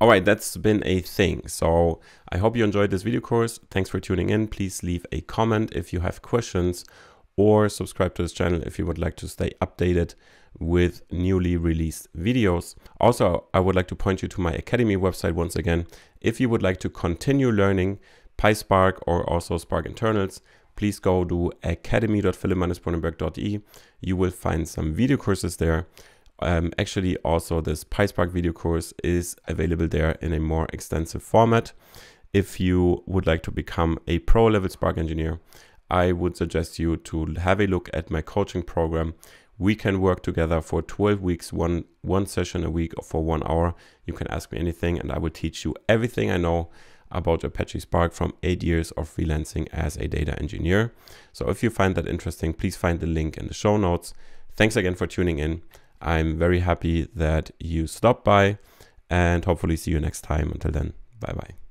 All right, that's been a thing. So I hope you enjoyed this video course. Thanks for tuning in. Please leave a comment if you have questions or subscribe to this channel if you would like to stay updated with newly released videos. Also, I would like to point you to my Academy website once again. If you would like to continue learning PySpark or also Spark internals, please go to academy.philipp-brunenberg.de. You will find some video courses there. Um, actually, also this PySpark video course is available there in a more extensive format. If you would like to become a pro level Spark engineer, I would suggest you to have a look at my coaching program. We can work together for 12 weeks, one, one session a week or for one hour. You can ask me anything and I will teach you everything I know about Apache Spark from eight years of freelancing as a data engineer. So if you find that interesting, please find the link in the show notes. Thanks again for tuning in. I'm very happy that you stopped by and hopefully see you next time. Until then, bye bye.